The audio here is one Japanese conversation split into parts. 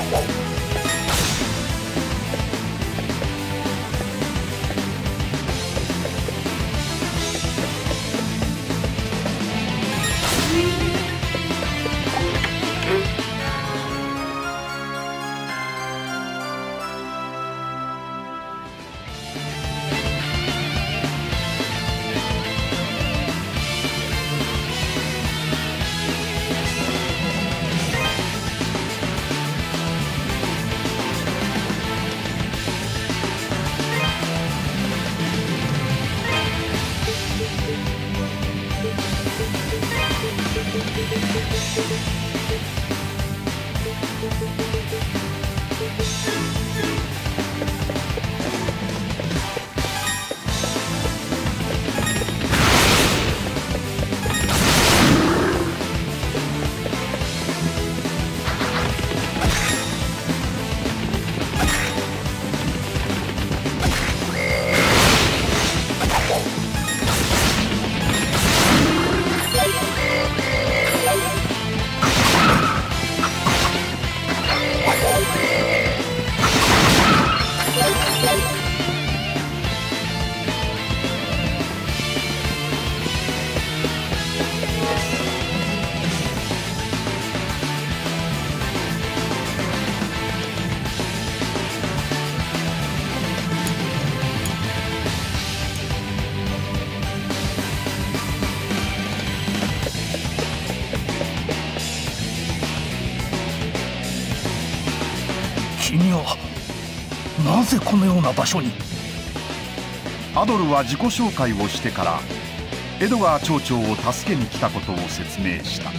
Oh, whoa. な場所に。アドルは自己紹介をしてからエドガー町長を助けに来たことを説明した。そ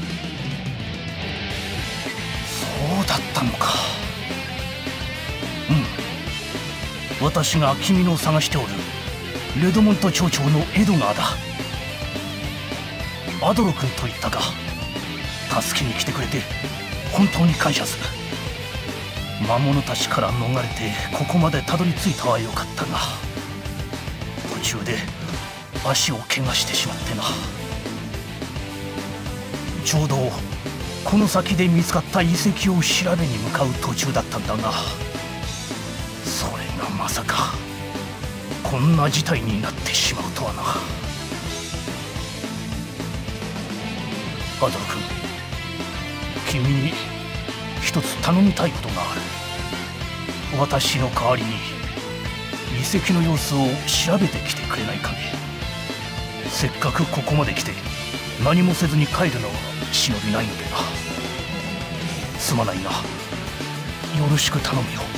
うだったのか。うん。私が君の探しておるレドモント町長のエドガーだ。アドロ君と言ったか助けに来てくれて本当に感謝する。魔物たちから逃れてここまでたどり着いたはよかったが途中で足を怪我してしまってな。ちょうどこの先で見つかった遺跡を調べに向かう途中だったんだがそれがまさかこんな事態になってしまうとはな。アドル君君に一つ頼みたいことがある。私の代わりに遺跡の様子を調べてきてくれないかね。せっかくここまで来て何もせずに帰るのは忍びないのでな。すまないな。よろしく頼むよ。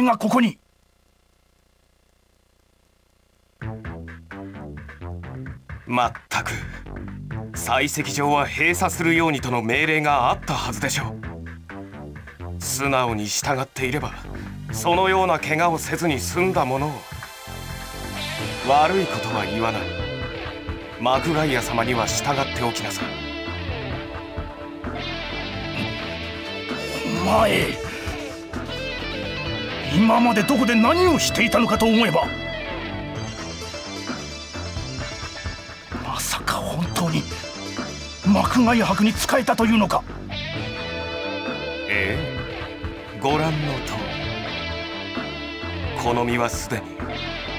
してお前がここに。まったく。採石場は閉鎖するようにとの命令があったはずでしょう。素直に従っていればそのような怪我をせずに済んだものを。悪いことは言わない。マクガイア様には従っておきなさい。お前今までどこで何をしていたのかと思えばまさか本当に幕外博に仕えたというのか。ええ。ご覧の通り。この身はすでに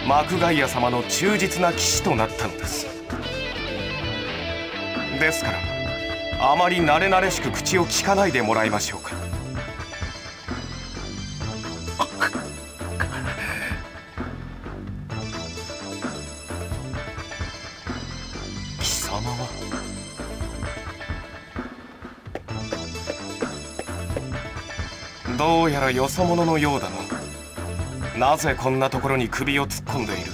マクガイア様の忠実な騎士となったのです。ですからあまり慣れ慣れしく口を聞かないでもらいましょうか。どうやらよそ者のようだな。なぜこんなところに首を突っ込んでいる？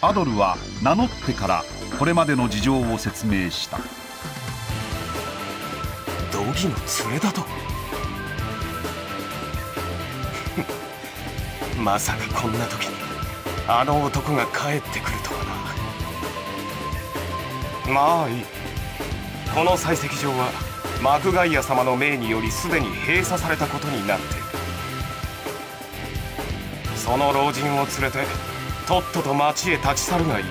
アドルは名乗ってからこれまでの事情を説明した。ドギの連れだと？まさかこんな時にあの男が帰ってくるとはな。まあいい。この採石場はマクガイア様の命によりすでに閉鎖されたことになっているその老人を連れてとっとと町へ立ち去るがいい。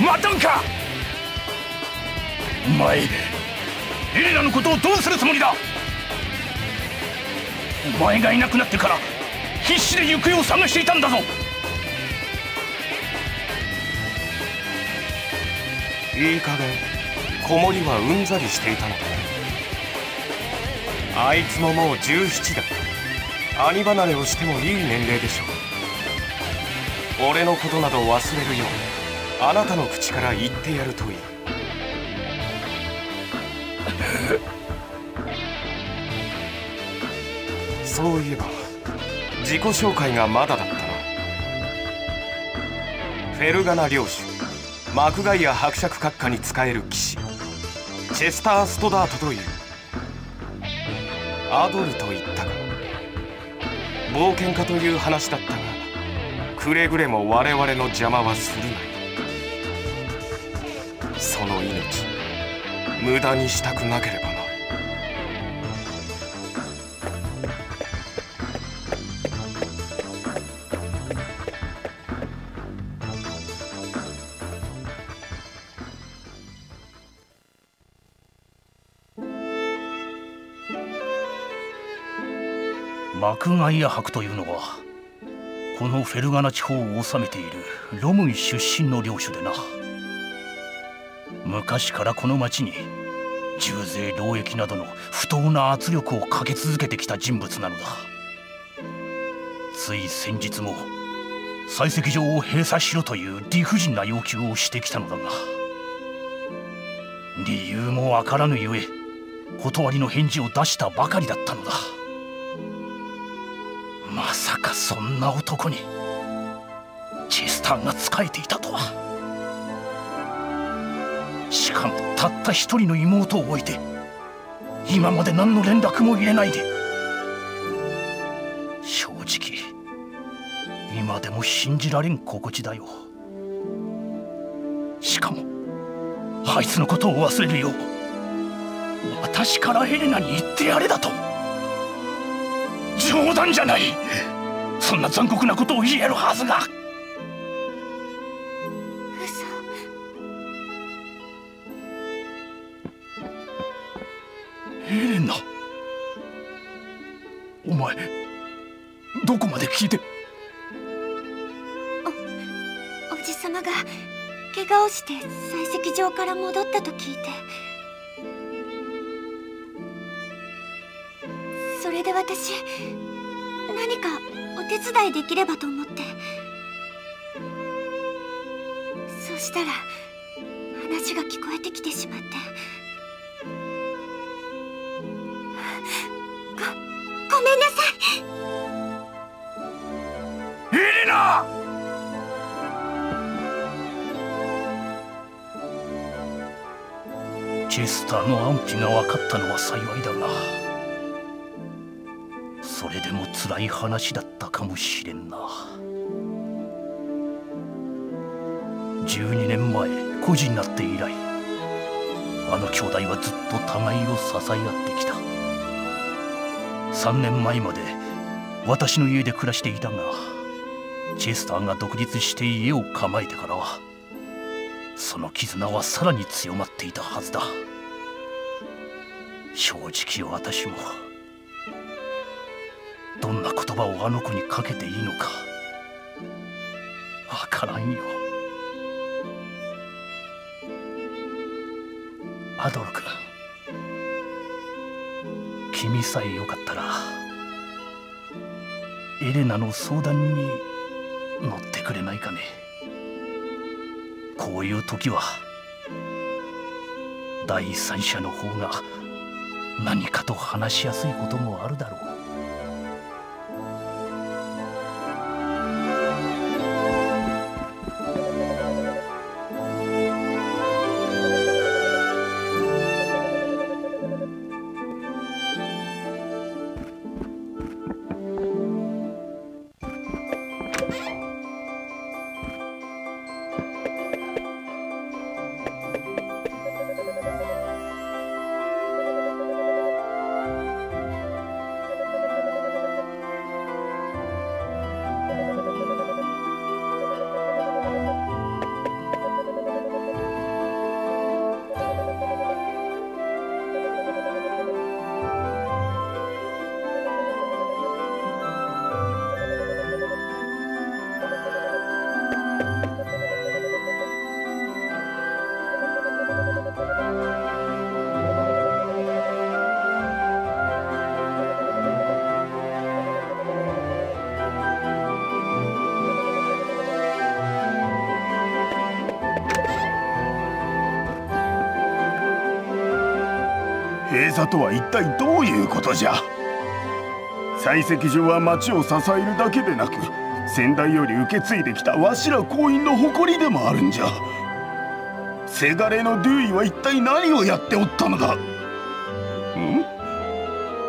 待たんか!お前エレナのことをどうするつもりだ?お前がいなくなってから必死で行方を探していたんだぞ!いい加減子守はうんざりしていたのだ。あいつももう17だ。兄離れをしてもいい年齢でしょ。う俺のことなど忘れるようあなたの口から言ってやるといい。そういえば自己紹介がまだだったな。フェルガナ領主。マクガイア伯爵閣下に仕える騎士チェスター・ストダートというアドルと言ったか冒険家という話だったがくれぐれも我々の邪魔はするなその命無駄にしたくなければ。なマクガイア博というのはこのフェルガナ地方を治めているロムイ出身の領主でな。昔からこの町に重税労役などの不当な圧力をかけ続けてきた人物なのだ。つい先日も採石場を閉鎖しろという理不尽な要求をしてきたのだが理由もわからぬゆえ断りの返事を出したばかりだったのだ。そんな男にチスターが仕えていたとは。しかもたった一人の妹を置いて今まで何の連絡も入れないで。正直今でも信じられん心地だよ。しかもあいつのことを忘れるよう私からエレナに言ってやれだと。冗談じゃない。そんな残酷なことを言えるはずが。嘘。エレナ。お前どこまで聞いて。おじさまが怪我をして採石場から戻ったと聞いて。それで私何かお手伝いできればと思って。そしたら話が聞こえてきてしまって。ごごめんなさい。エレナ！チェスターの安否が分かったのは幸いだが。それでも辛い話だったかもしれんな。12年前孤児になって以来あの兄弟はずっと互いを支え合ってきた。3年前まで私の家で暮らしていたがチェスターが独立して家を構えてからはその絆はさらに強まっていたはずだ。正直私もどんな言葉をあの子にかけていいのかわからんよ。アドル君君さえよかったらエレナの相談に乗ってくれないかね。こういう時は第三者の方が何かと話しやすいこともあるだろう。閉鎖とは一体どういうことじゃ？採石場は町を支えるだけでなく先代より受け継いできたわしら行員の誇りでもあるんじゃ。せがれのデューイは一体何をやっておったのだ？ん？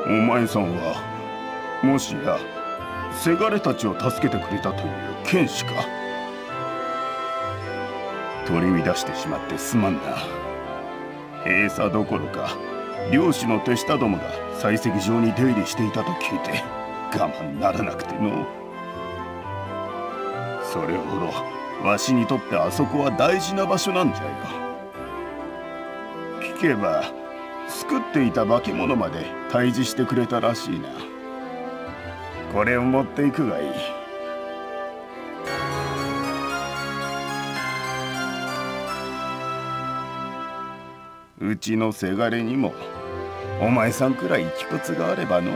お前さんはもしやせがれたちを助けてくれたという剣士か？取り乱してしまってすまんな。閉鎖どころか漁師の手下どもが採石場に出入りしていたと聞いて我慢ならなくてのそれほどわしにとってあそこは大事な場所なんじゃよ。聞けば作っていた化け物まで退治してくれたらしいな。これを持っていくがいい。うちのせがれにもお前さんくらい気骨があればのう。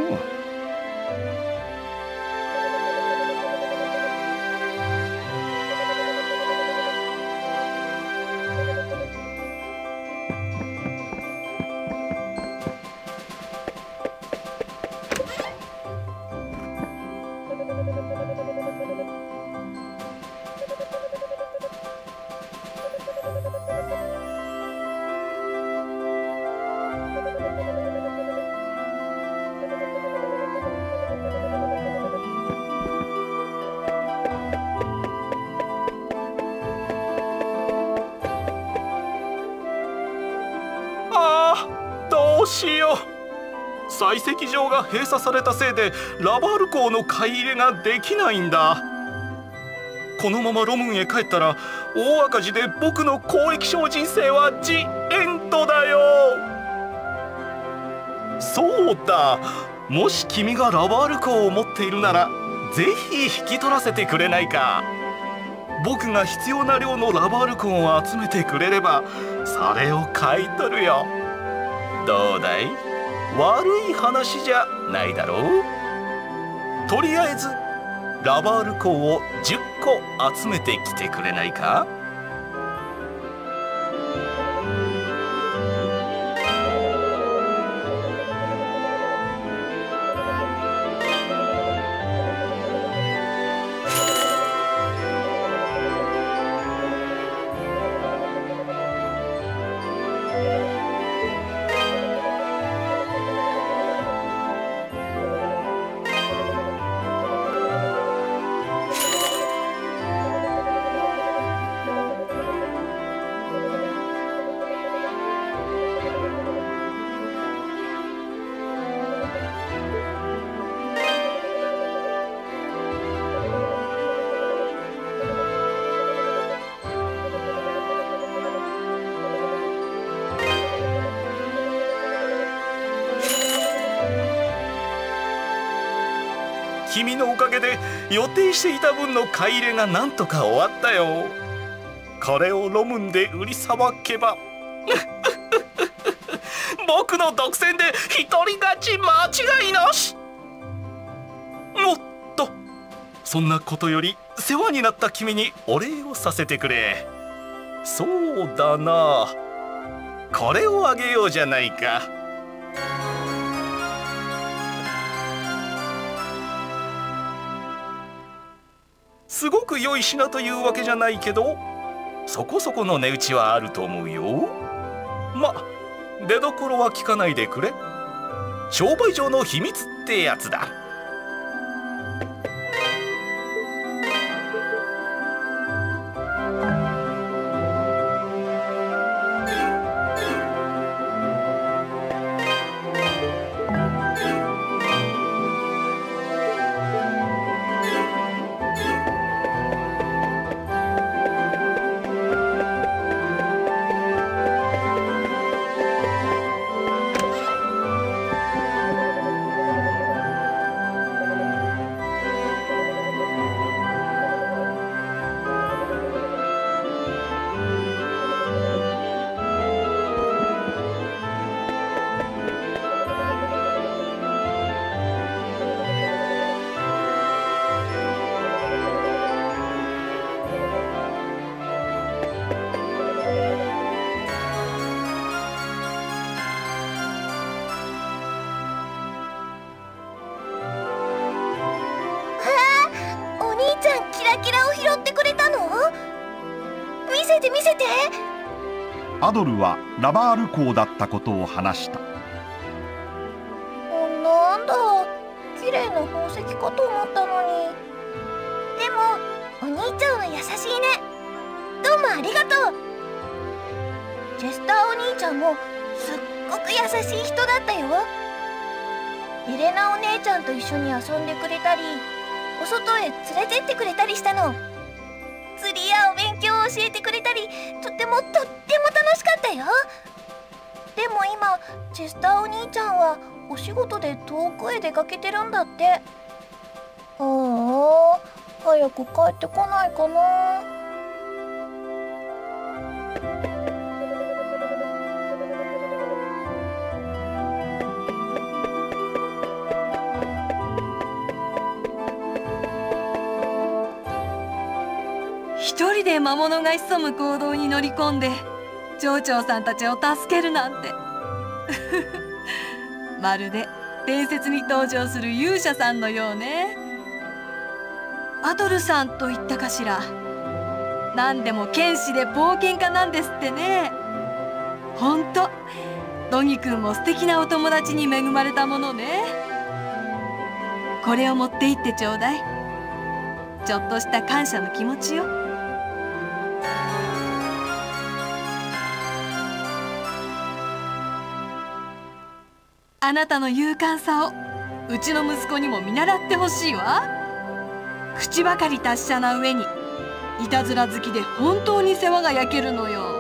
閉鎖されたせいでラバール港の買い入れができないんだ。このままロムンへ帰ったら大赤字で僕の交易商人生はジ・エンドだよ。そうだ。もし君がラバール港を持っているならぜひ引き取らせてくれないか。僕が必要な量のラバールコンを集めてくれればそれを買い取るよ。どうだい？悪い話じゃ。ないだろう？とりあえずラバールコンを10個集めてきてくれないか？君のおかげで予定していた分の買い入れがなんとか終わったよ。これをロムンで売りさばけば。僕の独占で一人勝ち間違いなし。おっとそんなことより世話になった君にお礼をさせてくれ。そうだな。これをあげようじゃないか。く良い品というわけじゃないけどそこそこの値打ちはあると思うよ。ま出どころは聞かないでくれ。商売上の秘密ってやつだ。ドルはラバール港だったことを話した。なんだ。綺麗な宝石かと思ったのに。でもお兄ちゃんは優しいね。どうもありがとう。ジェスターお兄ちゃんもすっごく優しい人だったよ。エレナお姉ちゃんと一緒に遊んでくれたりお外へ連れてってくれたりしたの。釣りやお勉を教えてくれたりとってもとっても楽しかったよ。でも今チェスターお兄ちゃんはお仕事で遠くへ出かけてるんだってああ早く帰ってこないかなで魔物が潜む行動に乗り込んで町長さんたちを助けるなんて。まるで伝説に登場する勇者さんのようね。アドルさんと言ったかしら。何でも剣士で冒険家なんですってね。ほんとドギくんも素敵なお友達に恵まれたものね。これを持って行ってちょうだい。ちょっとした感謝の気持ちよ。あなたの勇敢さをうちの息子にも見習ってほしいわ。口ばかり達者な上にいたずら好きで本当に世話が焼けるのよ。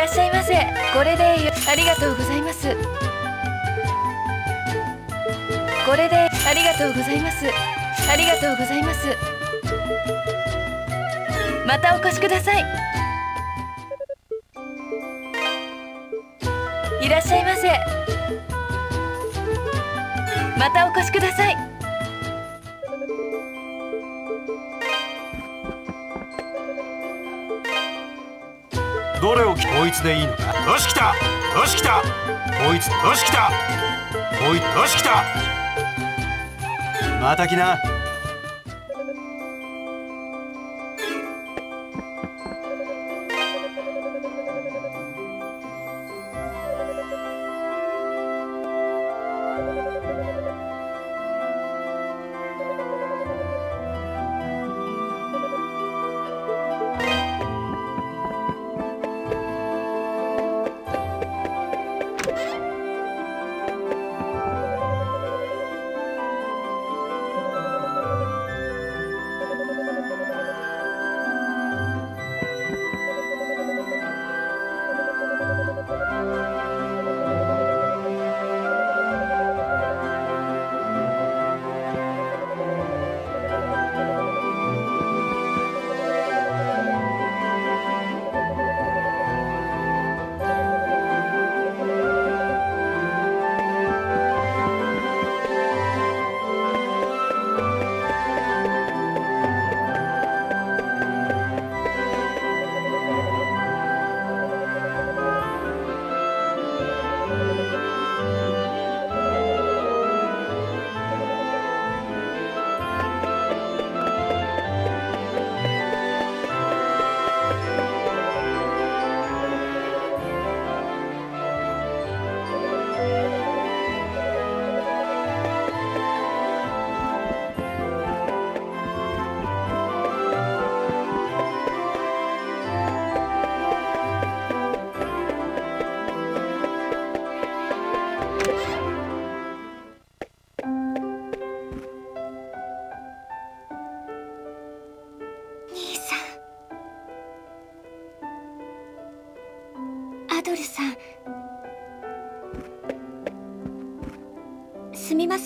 らっしゃいませ。これでよありがとうございます。これでありがとうございます。ありがとうございます。またお越しください。いらっしゃいませ。またお越しください。つでいいのか？よし来た！よし来た！こいつよし来た！こいつよし来た！また来な。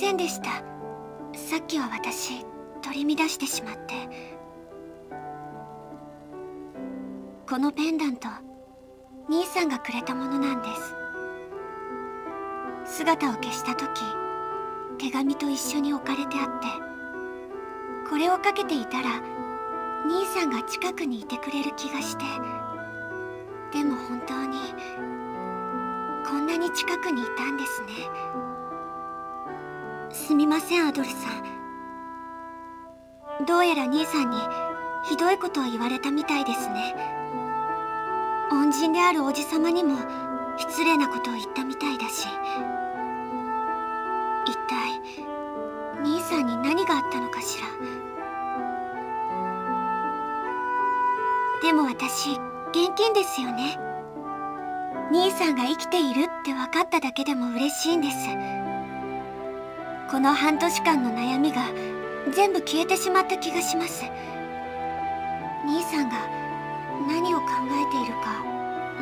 せんでした。さっきは私取り乱してしまって。このペンダント兄さんがくれたものなんです。姿を消した時手紙と一緒に置かれてあってこれをかけていたら兄さんが近くにいてくれる気がしてでも本当にこんなに近くにいたんですね。すみませんアドルさん。どうやら兄さんにひどいことを言われたみたいですね。恩人であるおじさまにも失礼なことを言ったみたいだし。一体兄さんに何があったのかしら。でも私現金ですよね。兄さんが生きているって分かっただけでも嬉しいんです。この半年間の悩みが全部消えてしまった気がします。兄さんが何を考えているか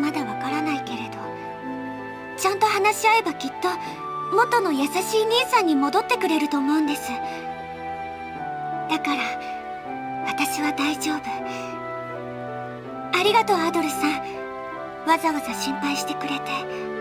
まだわからないけれどちゃんと話し合えばきっと元の優しい兄さんに戻ってくれると思うんです。だから私は大丈夫。ありがとうアドルさん。わざわざ心配してくれて。